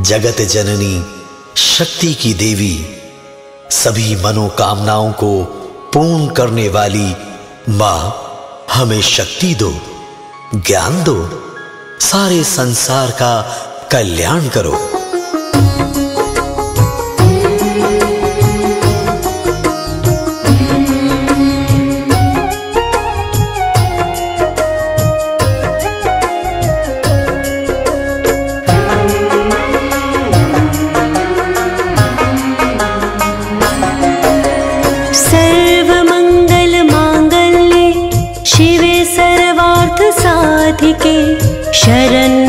जगत जननी, शक्ति की देवी, सभी मनोकामनाओं को पूर्ण करने वाली माँ हमें शक्ति दो, ज्ञान दो, सारे संसार का कल्याण करो। शरण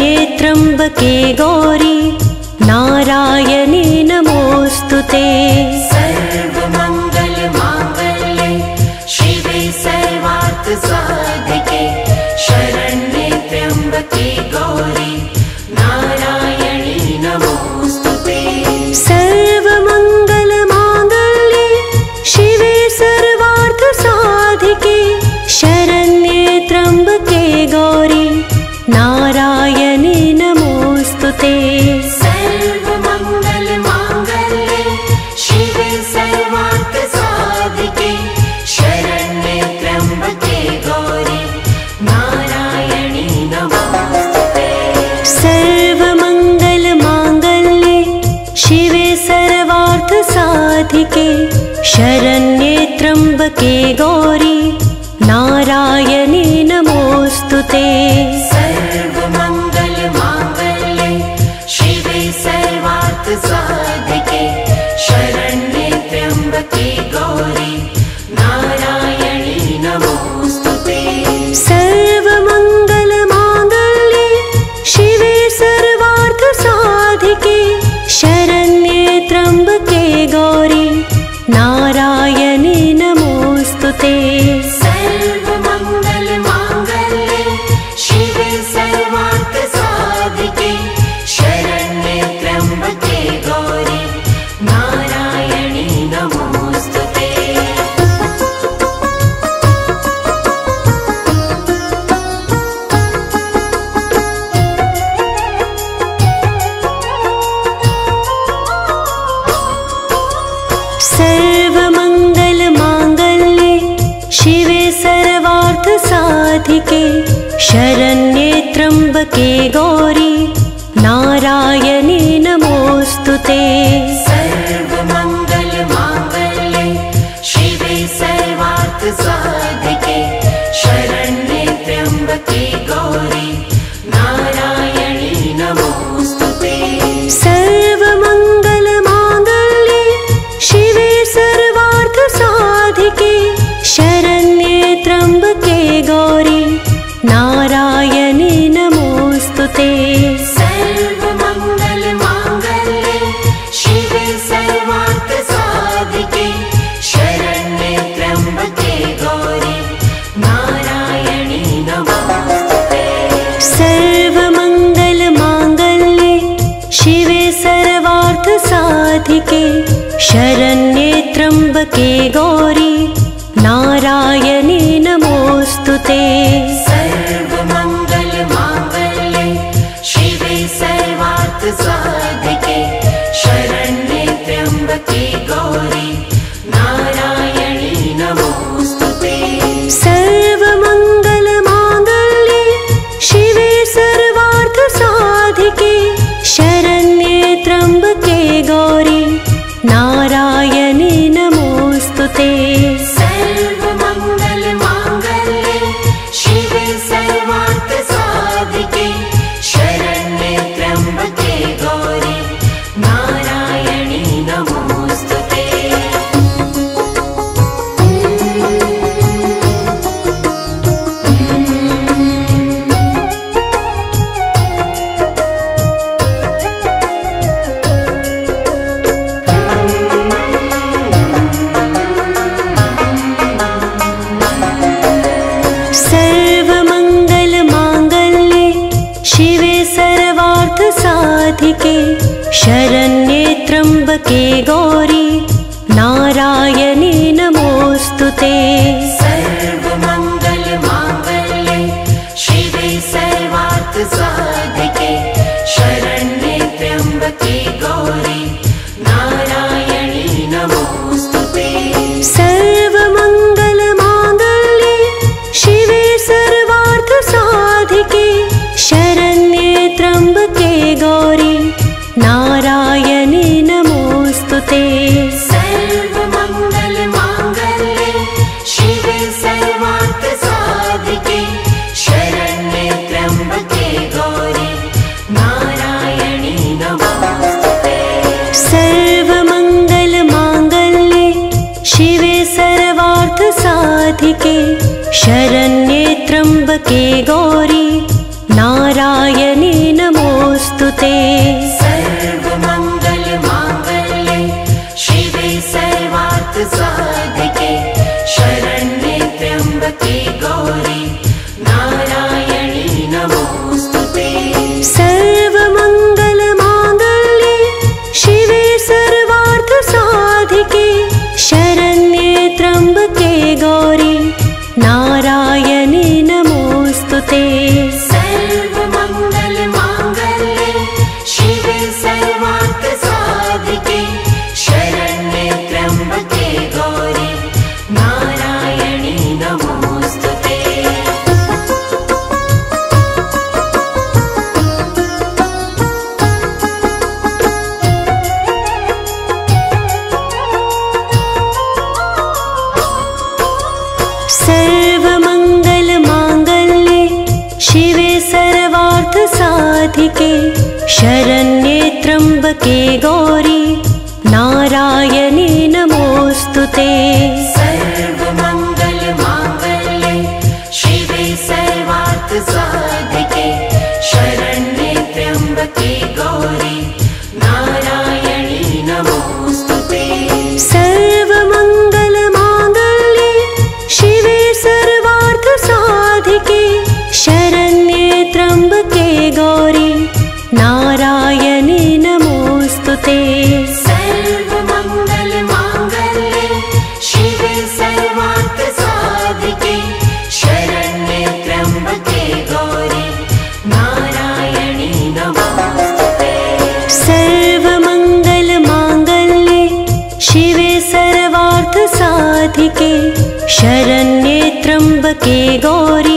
नाथ साधिके शरण्ये त्र्यम्बके गौरी नारायणे नमोऽस्तु ते। के शरण्ये त्र्यम्बके गौरी।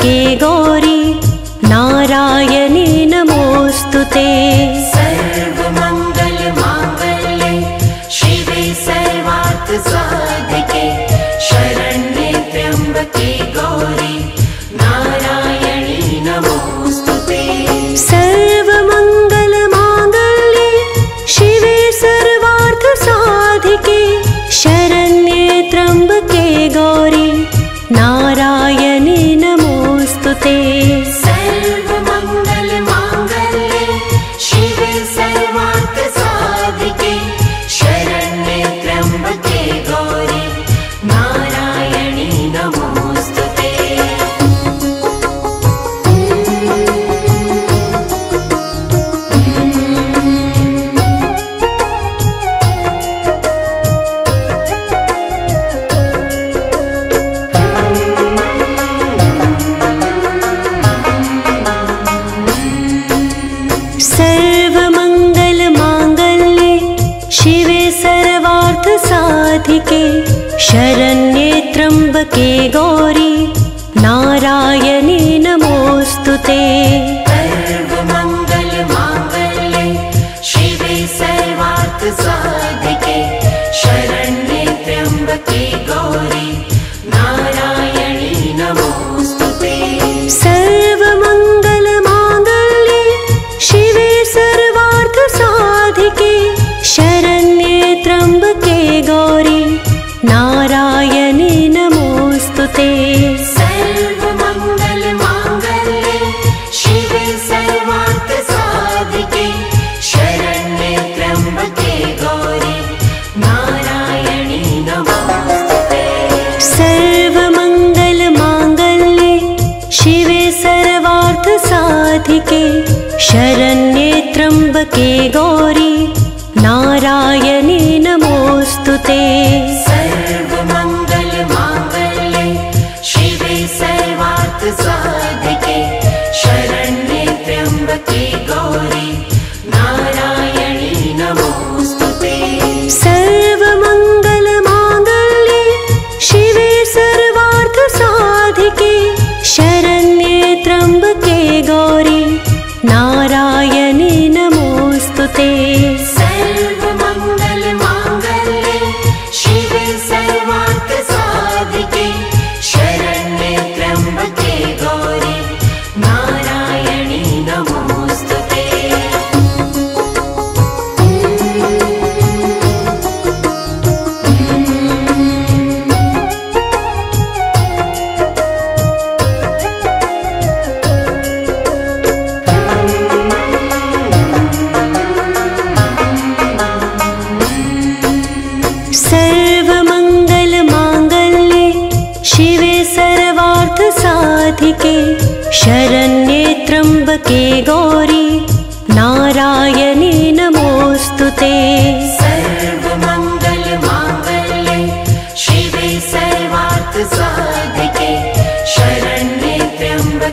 त्र्यम्बके गौरि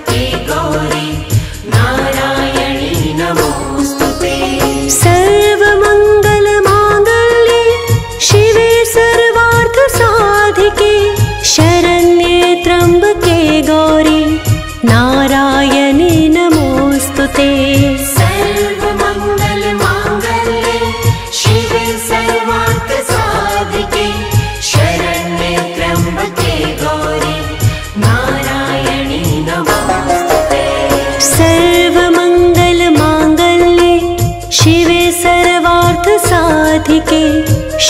que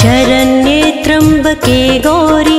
शरण्ये त्र्यम्बके गौरी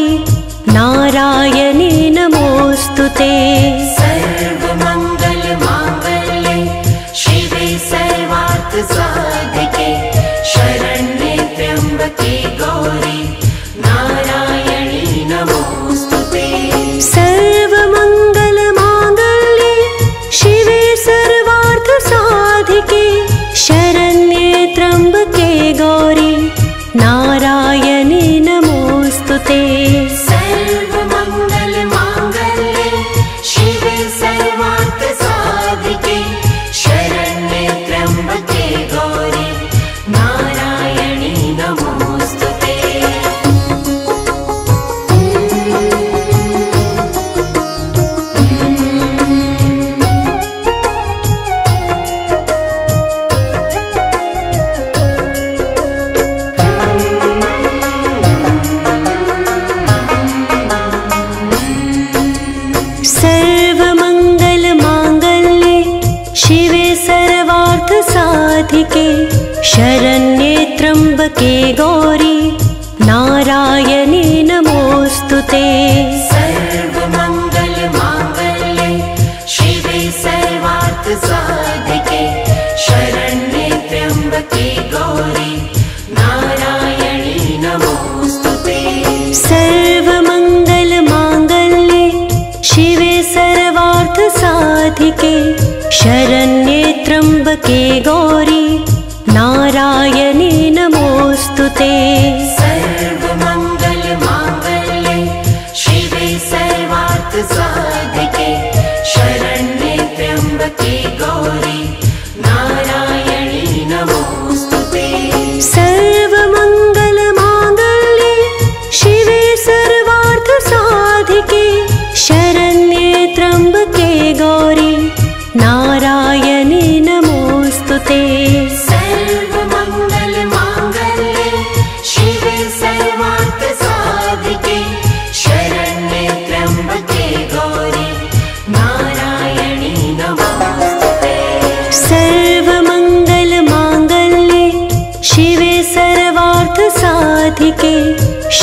शरण्ये त्र्यम्बके गौरी नारायणे नमोऽस्तु ते। सर्वमङ्गलमाङ्गल्ये शिवे साधिके शरणे गौरि नारायणे सर्वमङ्गलमाङ्गल्ये शिवे सर्वार्थसाधिके शरण्येत्रम्बके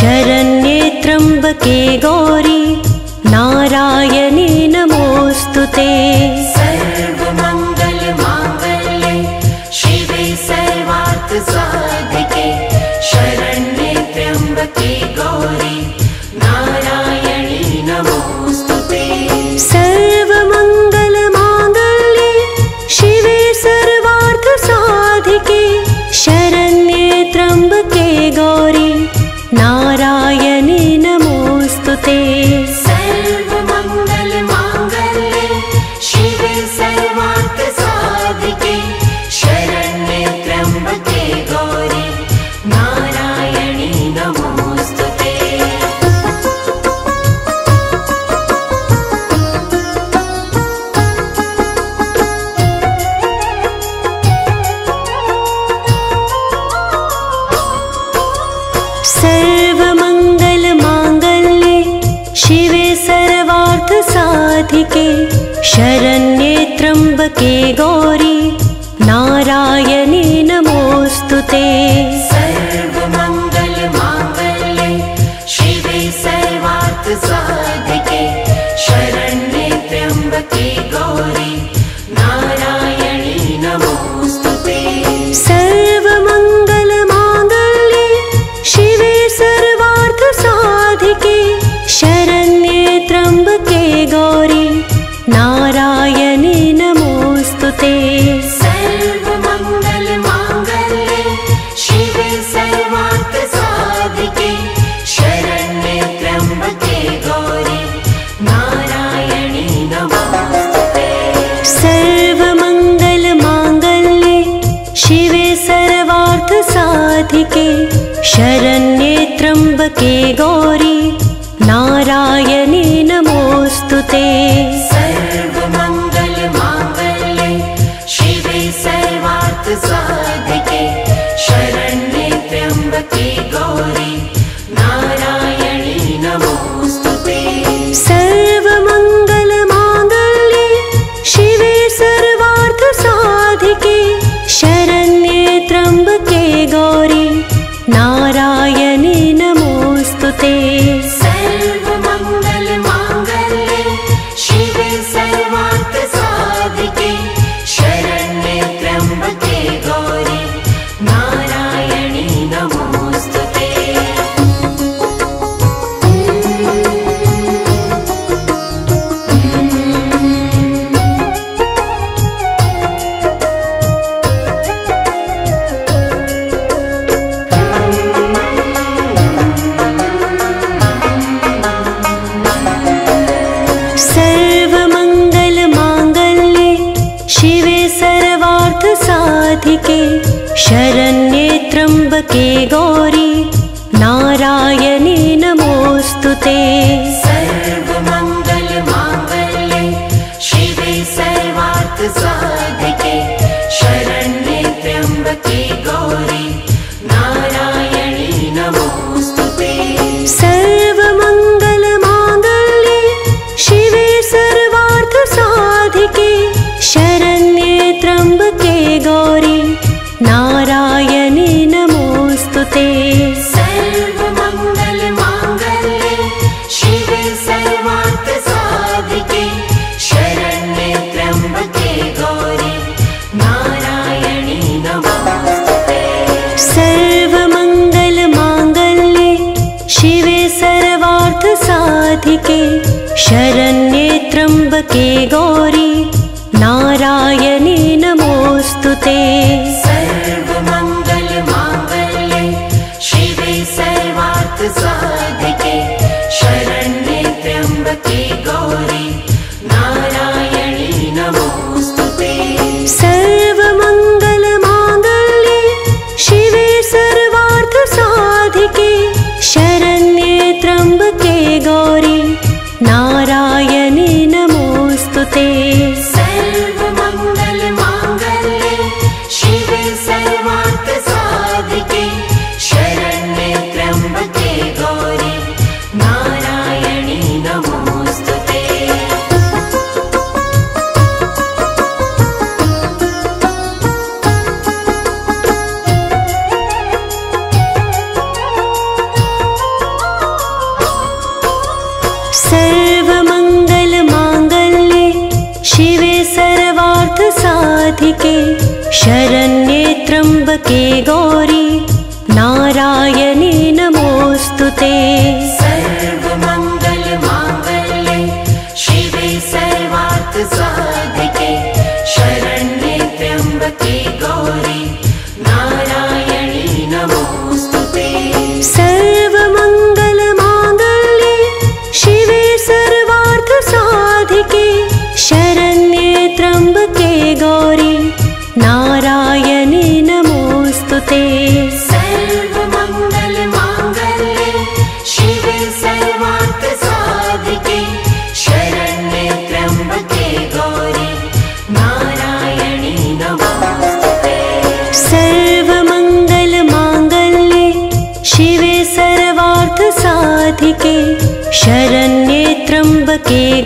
शरण सर्वमङ्गलमाङ्गल्ये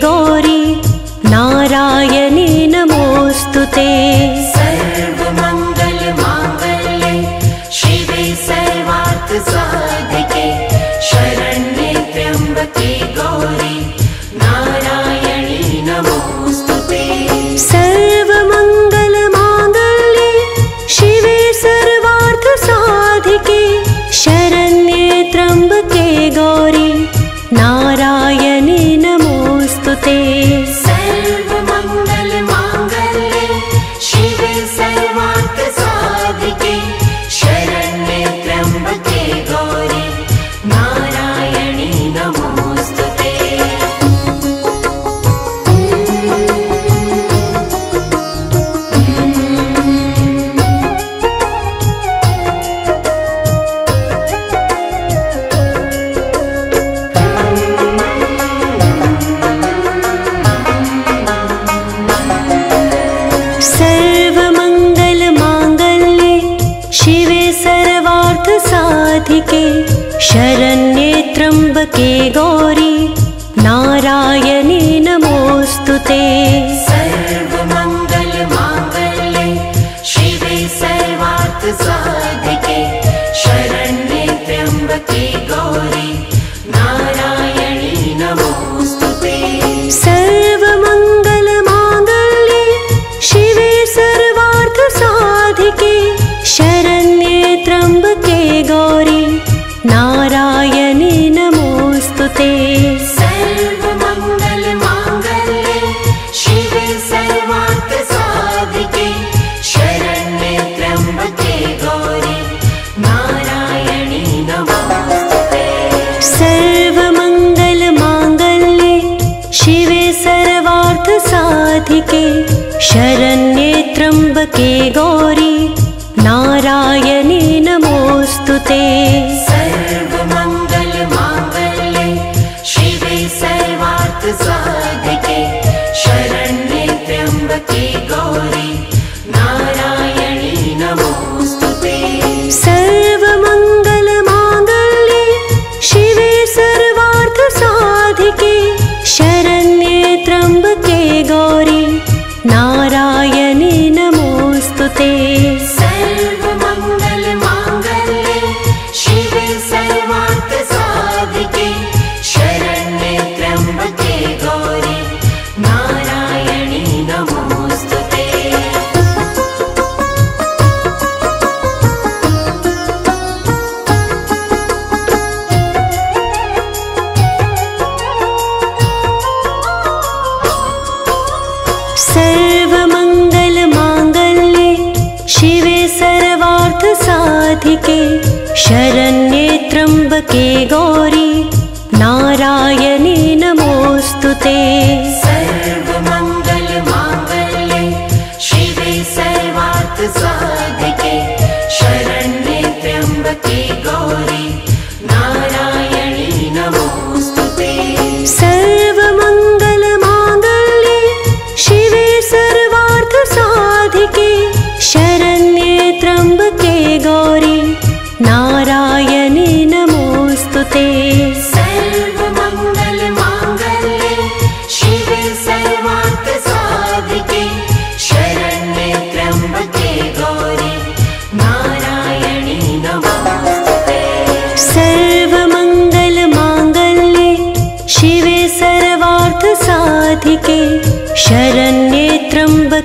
गौरी नारायणे नमोऽस्तु ते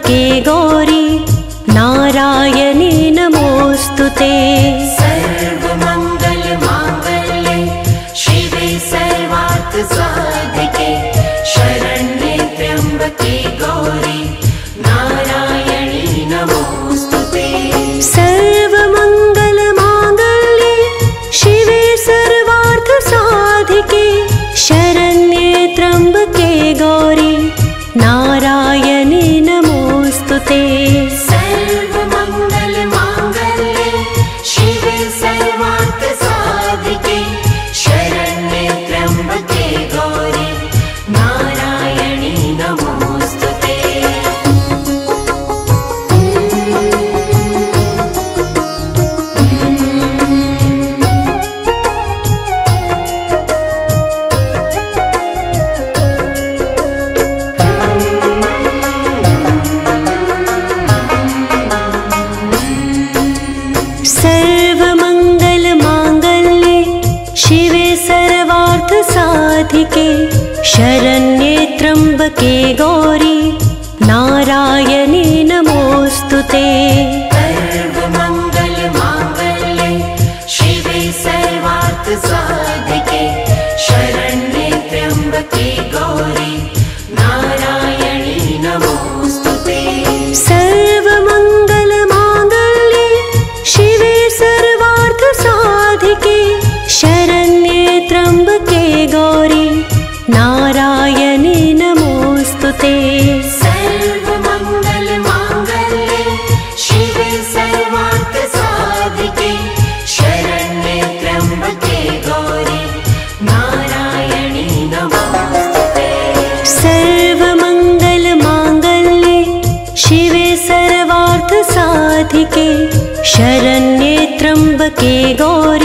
त्र्यम्बके गौरी शरण्ये त्र्यम्बके गौरी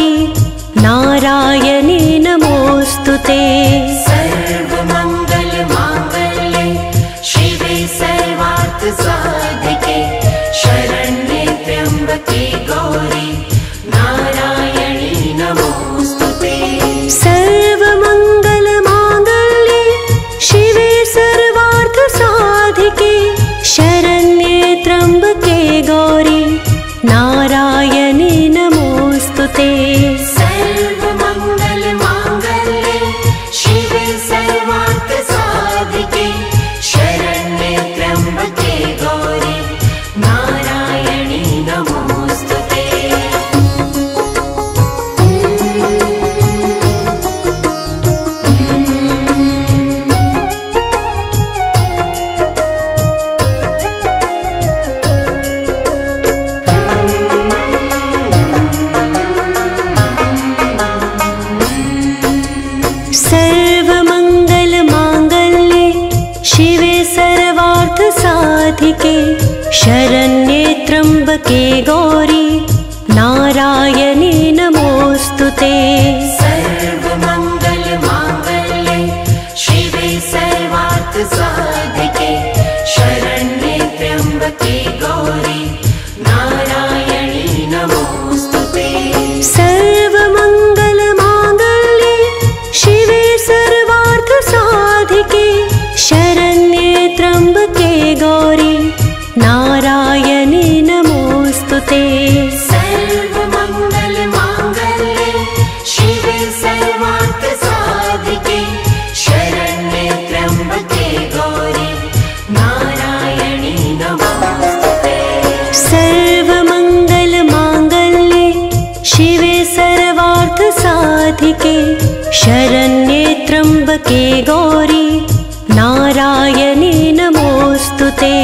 Radhe शरण्ये त्र्यम्बके गौरी नारायणे नमोऽस्तु ते।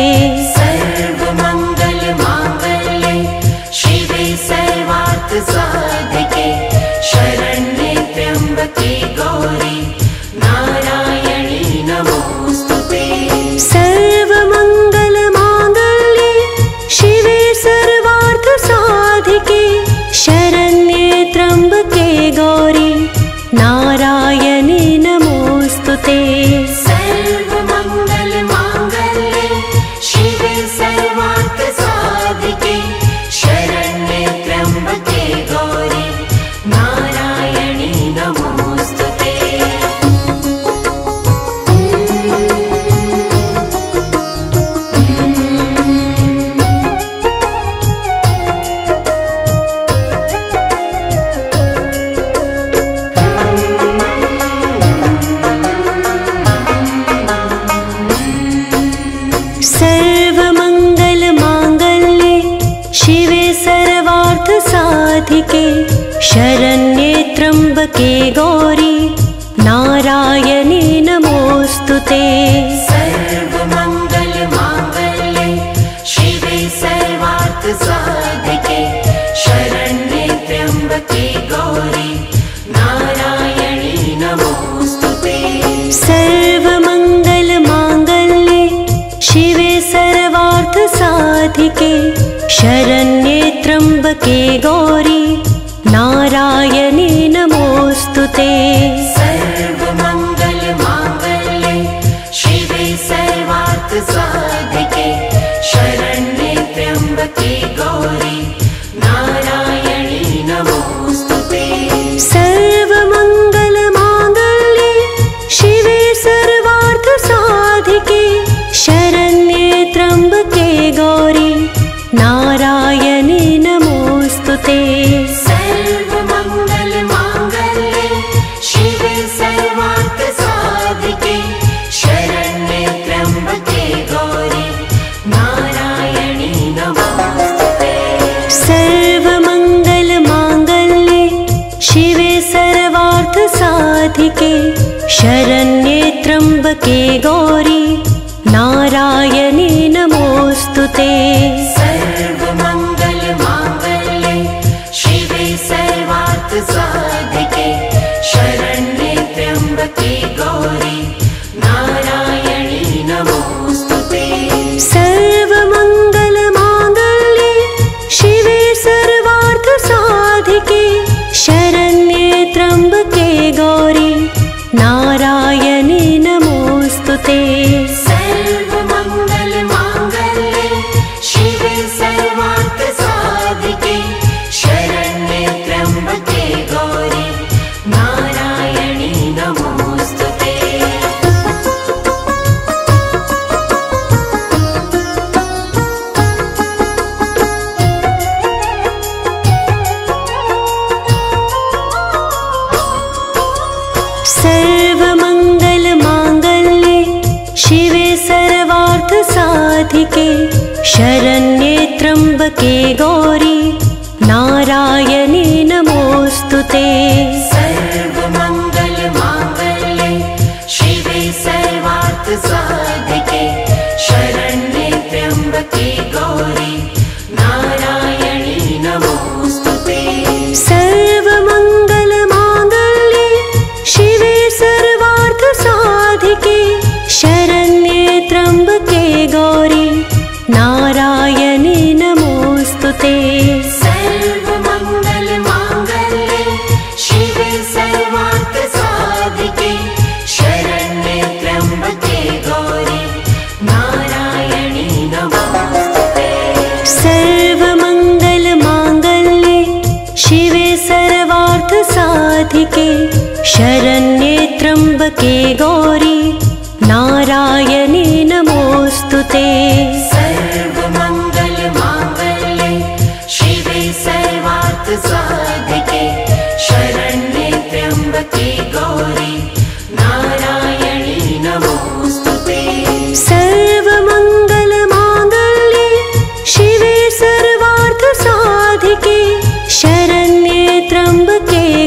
शरण्ये त्र्यम्बके गौरी नारायणे नमोऽस्तु ते। सर्वमङ्गलमाङ्गल्ये शिवे साधिके शरणेत्रम्बके गौरि नारायणे सर्वमङ्गलमाङ्गल्ये शिवे सर्वार्थसाधिके। शरण्येत्रम्बके गौरि todo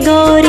गौरी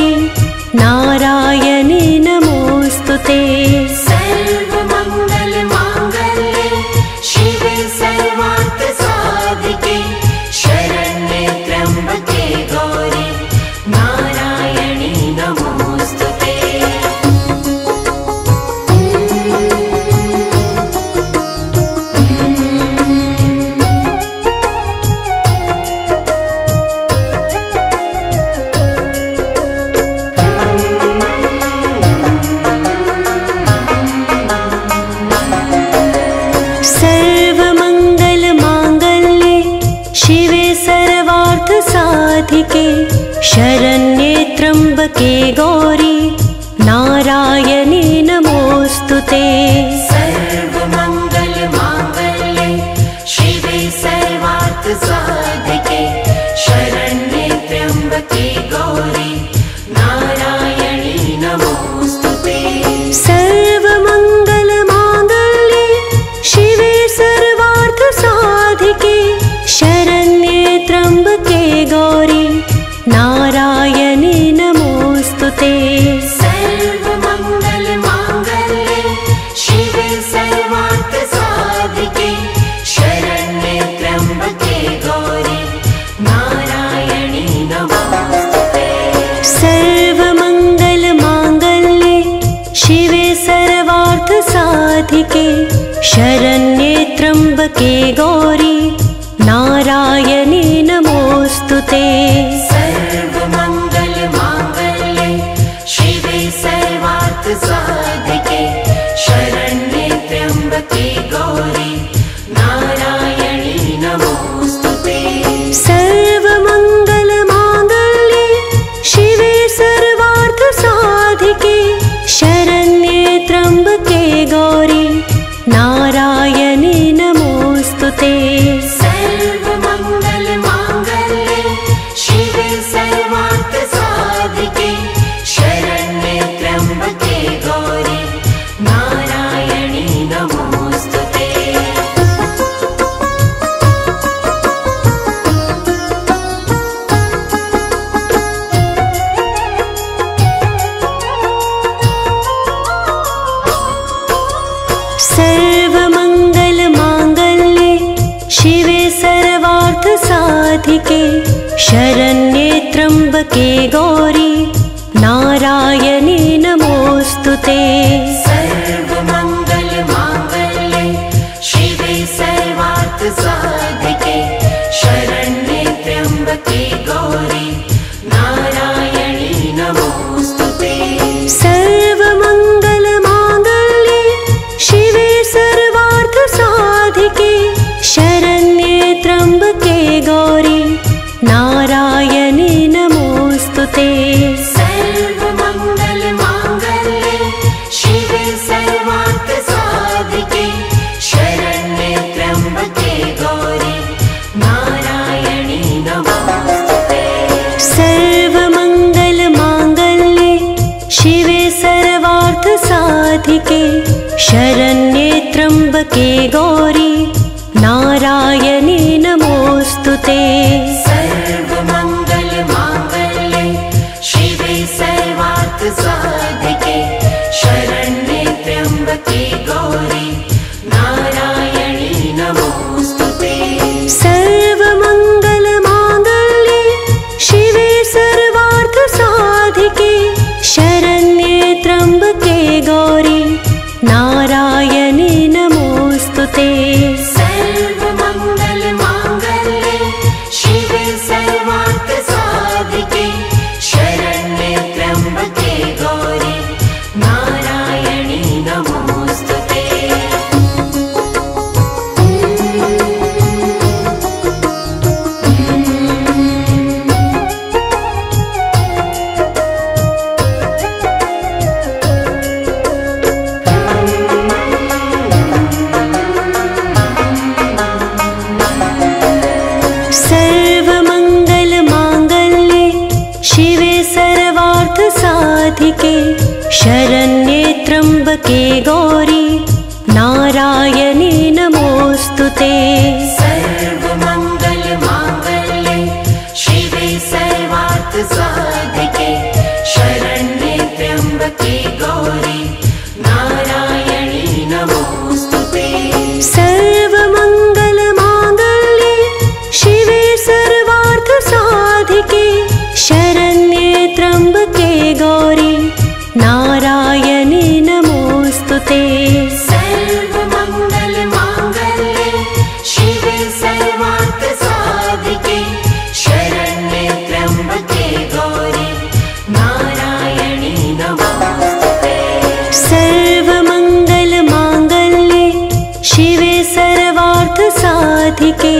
राधिके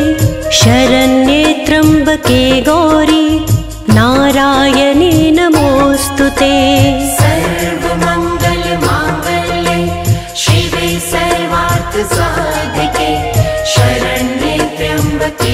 शरण्ये त्र्यम्बके गौरी नारायणे नमोऽस्तु ते। सर्वमङ्गलमाङ्गल्ये शिवे सर्वार्थसाधिके शरण्ये त्र्यम्बके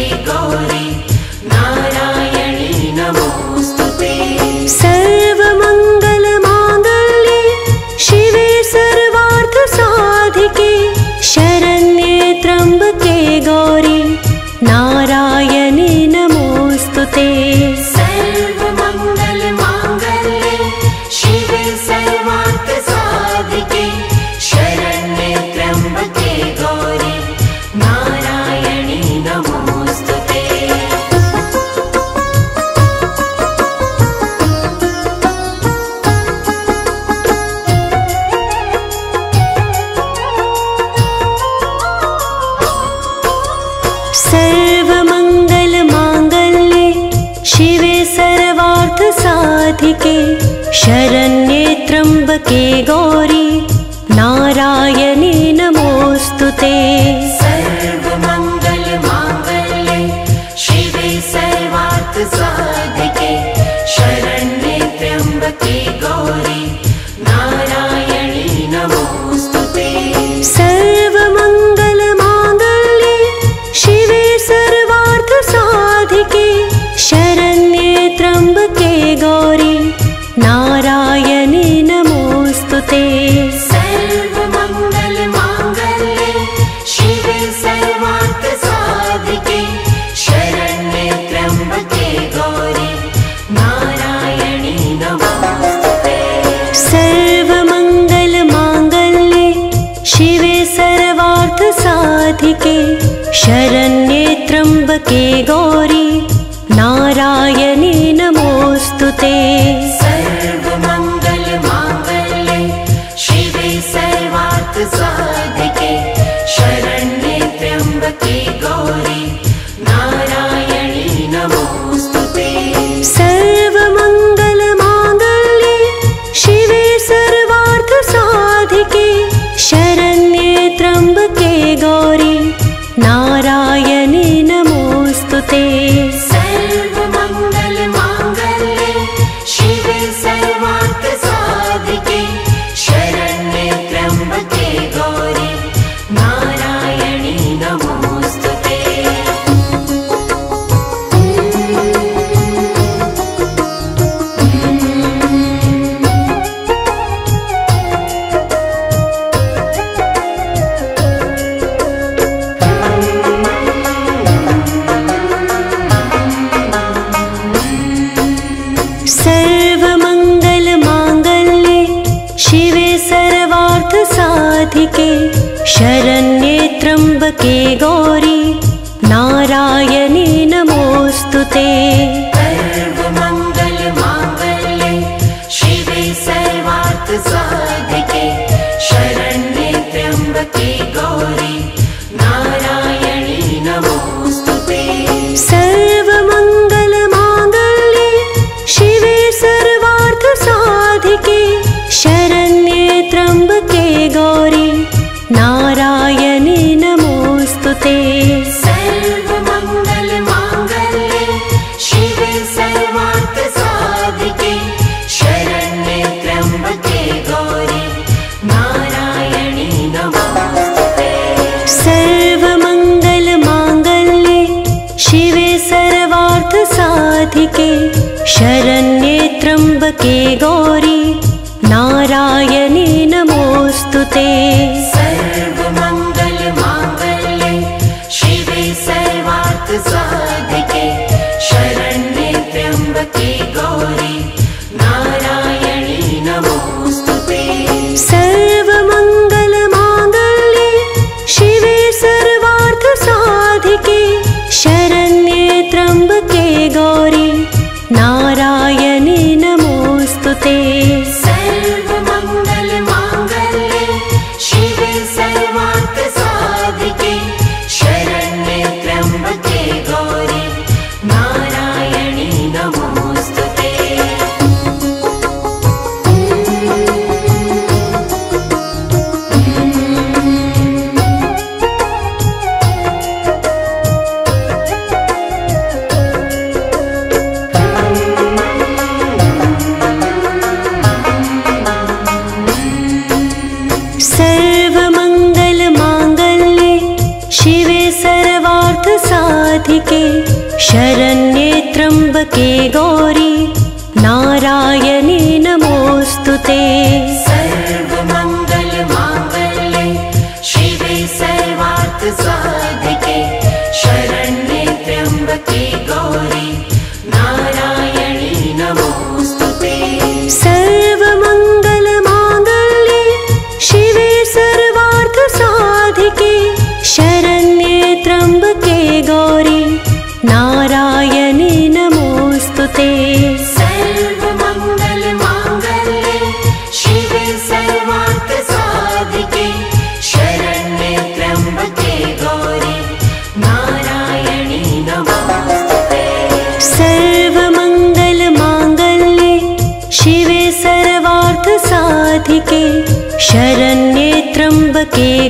राधिके शरण्ये त्र्यंबके गौरी।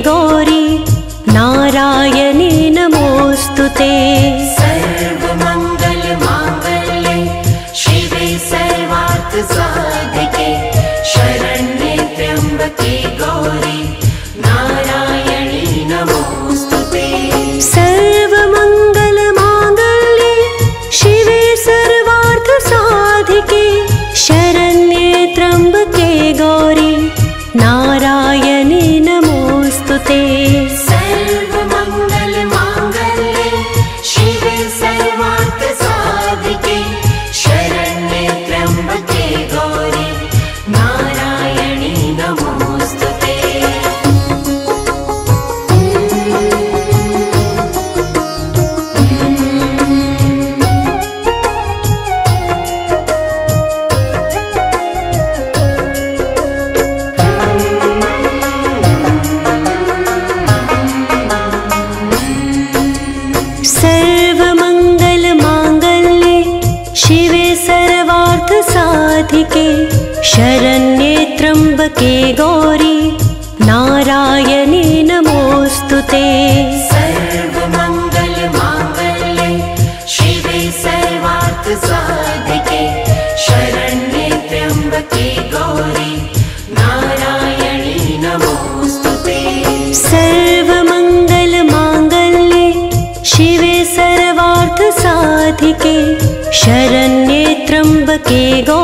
गौरी शरण्ये त्र्यम्बके गौरी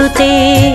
नमोऽस्तु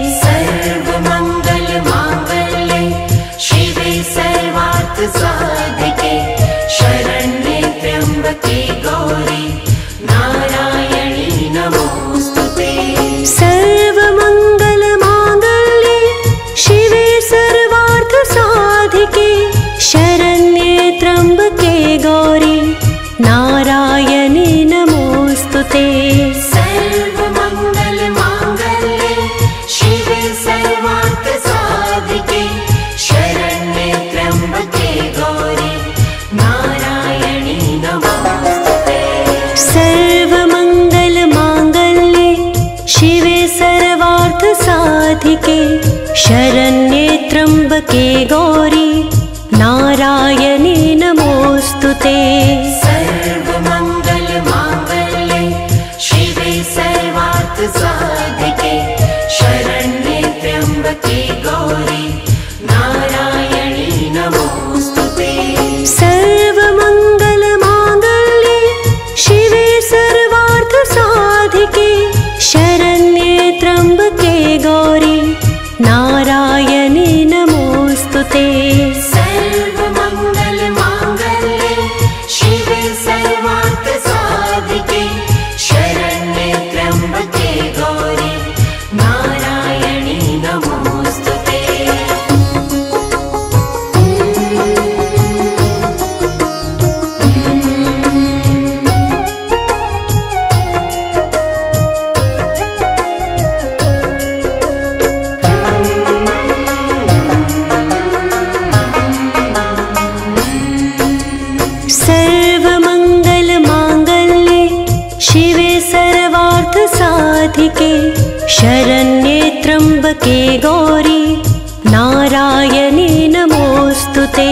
त्र्यम्बके गौरी सर्वार्थसाधिके शरण्ये त्र्यम्बके गौरी नारायणे नमोऽस्तु ते